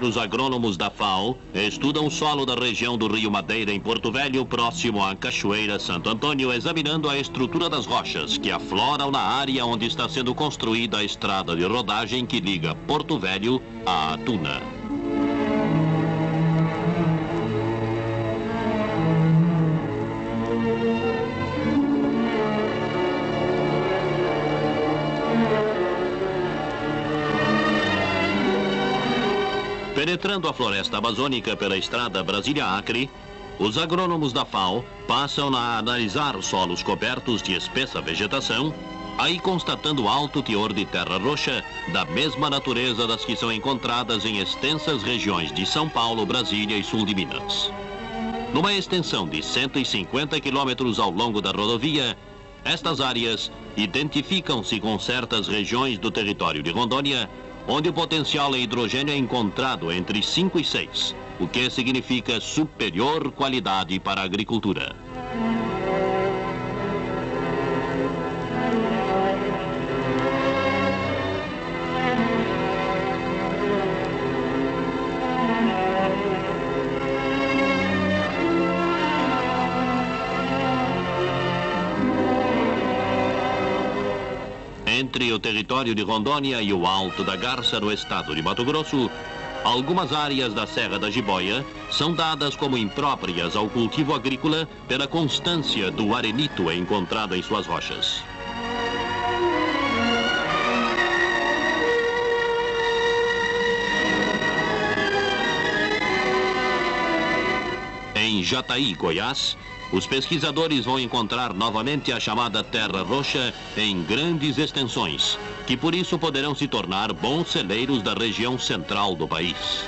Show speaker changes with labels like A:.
A: Os agrônomos da FAO estudam o solo da região do Rio Madeira, em Porto Velho, próximo à Cachoeira Santo Antônio, examinando a estrutura das rochas que afloram na área onde está sendo construída a estrada de rodagem que liga Porto Velho à Tuna. Penetrando a floresta amazônica pela estrada Brasília-Acre, os agrônomos da FAO passam a analisar solos cobertos de espessa vegetação, aí constatando alto teor de terra roxa, da mesma natureza das que são encontradas em extensas regiões de São Paulo, Brasília e sul de Minas. Numa extensão de 150 quilômetros ao longo da rodovia, estas áreas identificam-se com certas regiões do território de Rondônia onde o potencial em hidrogênio é encontrado entre 5 e 6, o que significa superior qualidade para a agricultura. Entre o território de Rondônia e o Alto da Garça, no estado de Mato Grosso, algumas áreas da Serra da Jiboia são dadas como impróprias ao cultivo agrícola pela constância do arenito encontrado em suas rochas. Em Jataí, Goiás, os pesquisadores vão encontrar novamente a chamada terra roxa em grandes extensões, que por isso poderão se tornar bons celeiros da região central do país.